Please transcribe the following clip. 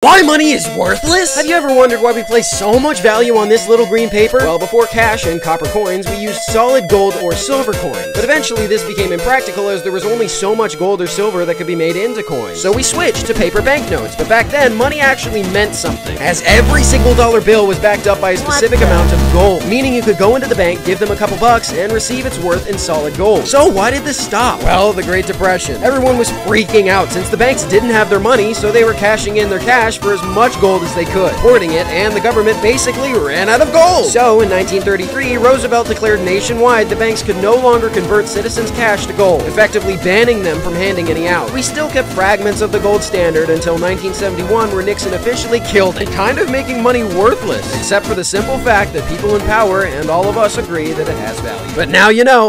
Why money is worthless? Have you ever wondered why we place so much value on this little green paper? Well, before cash and copper coins, we used solid gold or silver coins. But eventually this became impractical as there was only so much gold or silver that could be made into coins. So we switched to paper banknotes, but back then, money actually meant something, as every single dollar bill was backed up by a specific amount of gold, meaning you could go into the bank, give them a couple bucks, and receive its worth in solid gold. So why did this stop? Well, the Great Depression. Everyone was freaking out since the banks didn't have their money, so they were cashing in their cash for as much gold as they could, hoarding it, and the government basically ran out of gold. So, in 1933, Roosevelt declared nationwide the banks could no longer convert citizens' cash to gold, effectively banning them from handing any out. We still kept fragments of the gold standard until 1971, where Nixon officially killed it, kind of making money worthless, except for the simple fact that people in power and all of us agree that it has value. But now you know.